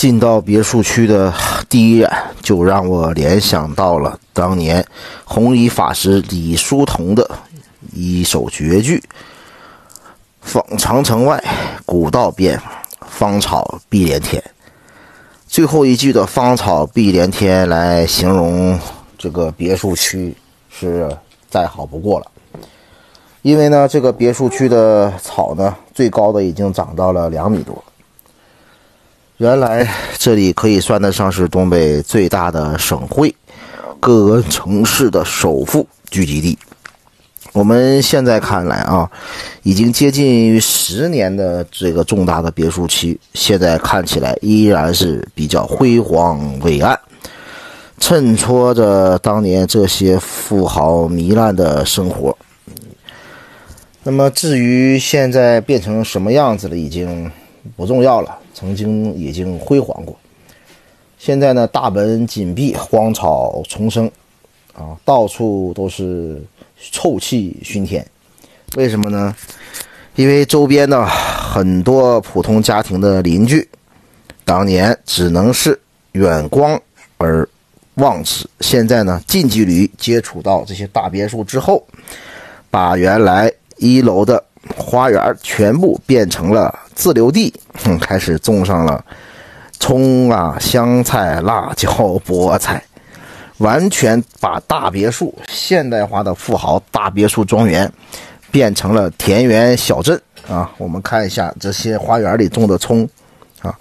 进到别墅区的第一眼，就让我联想到了当年弘一法师李叔同的一首绝句：“方长城外，古道边，芳草碧连天。”最后一句的“芳草碧连天”来形容这个别墅区是再好不过了。因为呢，这个别墅区的草呢，最高的已经长到了两米多。原来这里可以算得上是东北最大的省会，各个城市的首富聚集地。我们现在看来啊，已经接近于十年的这个重大的别墅区，现在看起来依然是比较辉煌伟岸，衬托着当年这些富豪糜烂的生活。那么至于现在变成什么样子了，已经不重要了。曾经已经辉煌过，现在呢，大门紧闭，荒草丛生，啊，到处都是臭气熏天。为什么呢？因为周边呢，很多普通家庭的邻居，当年只能是远观而望之，现在呢，近距离接触到这些大别墅之后，把原来一楼的。花园全部变成了自留地，嗯开始种上了葱啊、香菜、辣椒、菠菜，完全把大别墅现代化的富豪大别墅庄园变成了田园小镇啊！我们看一下这些花园里种的葱啊，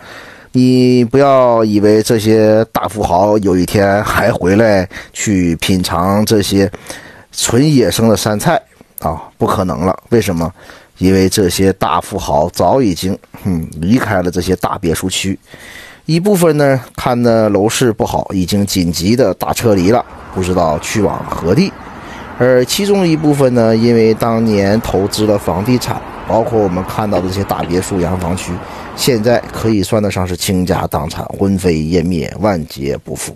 你不要以为这些大富豪有一天还回来去品尝这些纯野生的山菜。啊，不可能了！为什么？因为这些大富豪早已经嗯离开了这些大别墅区，一部分呢看的楼市不好，已经紧急的大撤离了，不知道去往何地；而其中一部分呢，因为当年投资了房地产，包括我们看到的这些大别墅洋房区，现在可以算得上是倾家荡产、灰飞烟灭、万劫不复。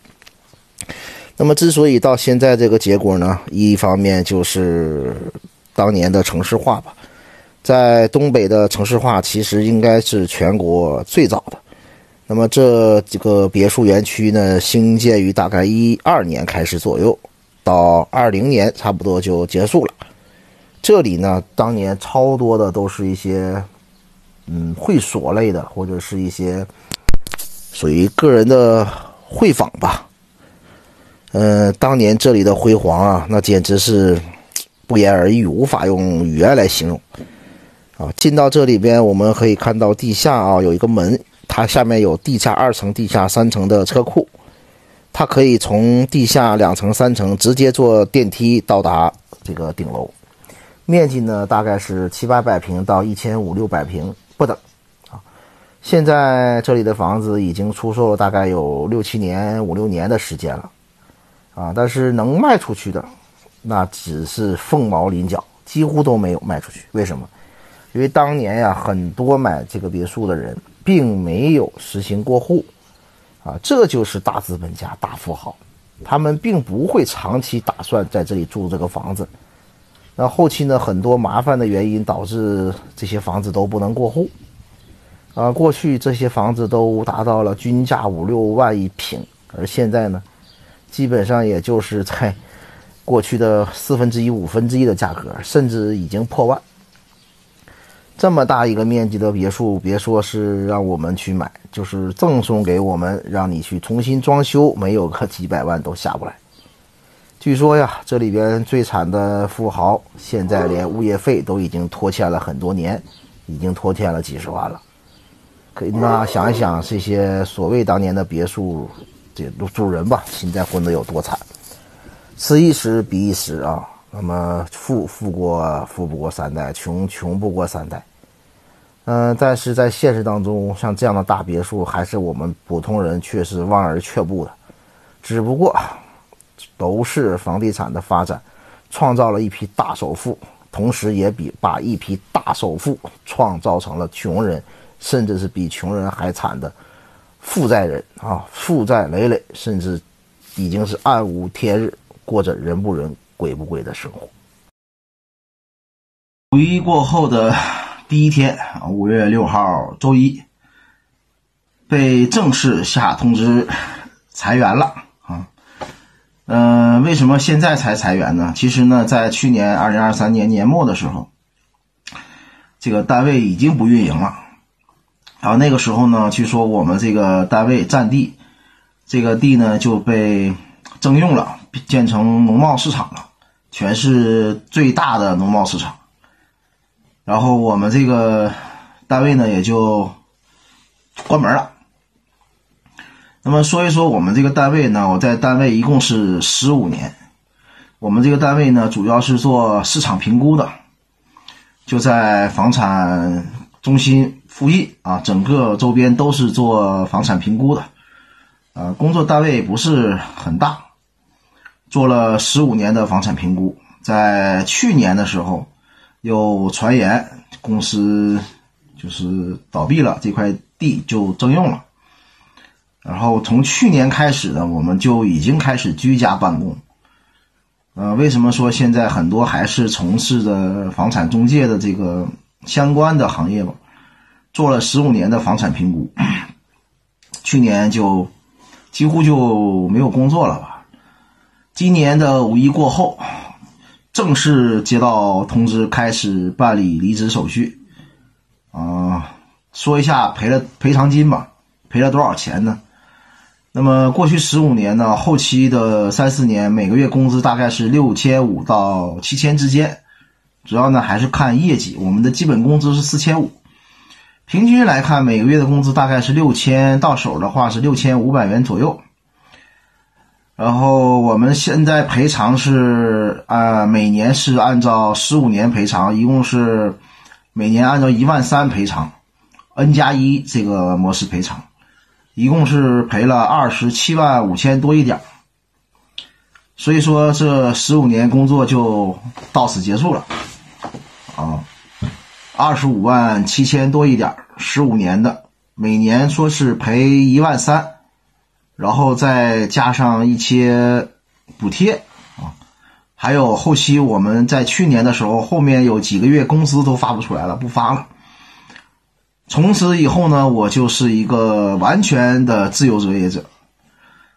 那么，之所以到现在这个结果呢，一方面就是。当年的城市化吧，在东北的城市化其实应该是全国最早的。那么这几个别墅园区呢，兴建于大概一二年开始左右，到二零年差不多就结束了。这里呢，当年超多的都是一些嗯会所类的，或者是一些属于个人的会坊吧。嗯，当年这里的辉煌啊，那简直是。不言而喻，无法用语言来形容。啊，进到这里边，我们可以看到地下啊有一个门，它下面有地下二层、地下三层的车库，它可以从地下两层、三层直接坐电梯到达这个顶楼。面积呢，大概是七八百平到一千五六百平不等。啊，现在这里的房子已经出售了大概有六七年、五六年的时间了。啊，但是能卖出去的。那只是凤毛麟角，几乎都没有卖出去。为什么？因为当年呀，很多买这个别墅的人并没有实行过户，啊，这就是大资本家、大富豪，他们并不会长期打算在这里住这个房子。那后期呢，很多麻烦的原因导致这些房子都不能过户。啊，过去这些房子都达到了均价五六万一平，而现在呢，基本上也就是在。过去的四分之一、五分之一的价格，甚至已经破万。这么大一个面积的别墅，别说是让我们去买，就是赠送给我们，让你去重新装修，没有个几百万都下不来。据说呀，这里边最惨的富豪，现在连物业费都已经拖欠了很多年，已经拖欠了几十万了。可以，那想一想，这些所谓当年的别墅这主人吧，现在混得有多惨？此一时彼一时啊，那么富富过富不过三代，穷穷不过三代。嗯，但是在现实当中，像这样的大别墅，还是我们普通人却是望而却步的。只不过，都是房地产的发展，创造了一批大首富，同时也比把一批大首富创造成了穷人，甚至是比穷人还惨的负债人啊，负债累累，甚至已经是暗无天日。过着人不人、鬼不鬼的生活。五一过后的第一天，五月六号周一，被正式下通知裁员了啊。嗯，为什么现在才裁员呢？其实呢，在去年二零二三年年末的时候，这个单位已经不运营了。然后那个时候呢，据说我们这个单位占地，这个地呢就被征用了，建成农贸市场了，全市最大的农贸市场。然后我们这个单位呢也就关门了。那么说一说我们这个单位呢，我在单位一共是十五年。我们这个单位呢，主要是做市场评估的，就在房产中心附近啊，整个周边都是做房产评估的。呃，工作单位不是很大，做了十五年的房产评估。在去年的时候，有传言公司就是倒闭了，这块地就征用了。然后从去年开始呢，我们就已经开始居家办公。呃，为什么说现在很多还是从事的房产中介的这个相关的行业吧？做了十五年的房产评估，去年就几乎就没有工作了吧？今年的五一过后，正式接到通知，开始办理离职手续。啊，说一下赔了赔偿金吧，赔了多少钱呢？那么过去十五年呢，后期的三四年，每个月工资大概是六千五到七千之间，主要呢还是看业绩。我们的基本工资是四千五，平均来看每个月的工资大概是六千，到手的话是六千五百元左右。然后我们现在赔偿是啊，每年是按照十五年赔偿，一共是每年按照一万三赔偿，N 加一这个模式赔偿。一共是赔了二十七万五千多一点所以说这十五年工作就到此结束了，啊，二十五万七千多一点十五年的，每年说是赔一万三，然后再加上一些补贴啊，还有后期我们在去年的时候，后面有几个月工资都发不出来了，不发了。从此以后呢，我就是一个完全的自由职业者。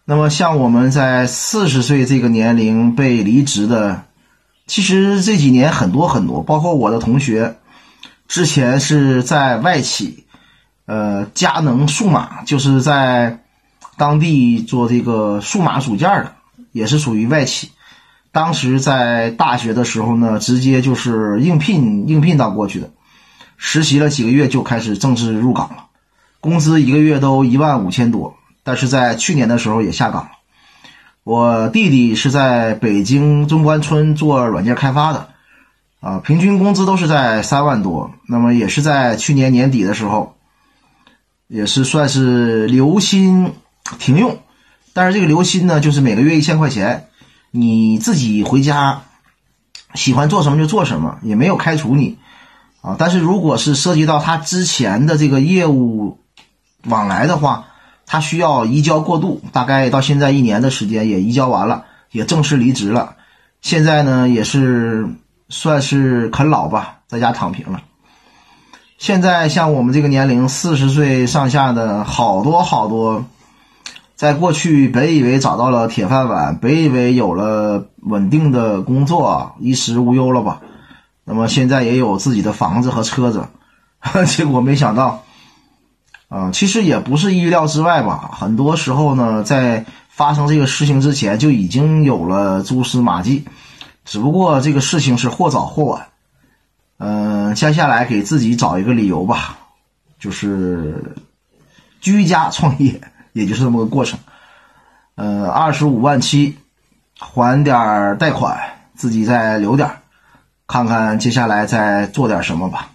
那么，像我们在四十岁这个年龄被离职的，其实这几年很多很多，包括我的同学，之前是在外企，呃，佳能数码，就是在当地做这个数码组件的，也是属于外企。当时在大学的时候呢，直接就是应聘应聘到过去的。实习了几个月就开始正式入岗了，工资一个月都一万五千多，但是在去年的时候也下岗了。我弟弟是在北京中关村做软件开发的，啊，平均工资都是在三万多。那么也是在去年年底的时候，也是算是留薪停用，但是这个留薪呢，就是每个月一千块钱，你自己回家喜欢做什么就做什么，也没有开除你。啊，但是如果是涉及到他之前的这个业务往来的话，他需要移交过渡，大概到现在一年的时间也移交完了，也正式离职了。现在呢，也是算是啃老吧，在家躺平了。现在像我们这个年龄，四十岁上下的好多好多，在过去本以为找到了铁饭碗，本以为有了稳定的工作，衣食无忧了吧。那么现在也有自己的房子和车子，结果没想到，啊，其实也不是意料之外吧。很多时候呢，在发生这个事情之前就已经有了蛛丝马迹，只不过这个事情是或早或晚。嗯，接下来给自己找一个理由吧，就是居家创业，也就是这么个过程。呃，二十五万七，还点贷款，自己再留点看看接下来再做点什么吧。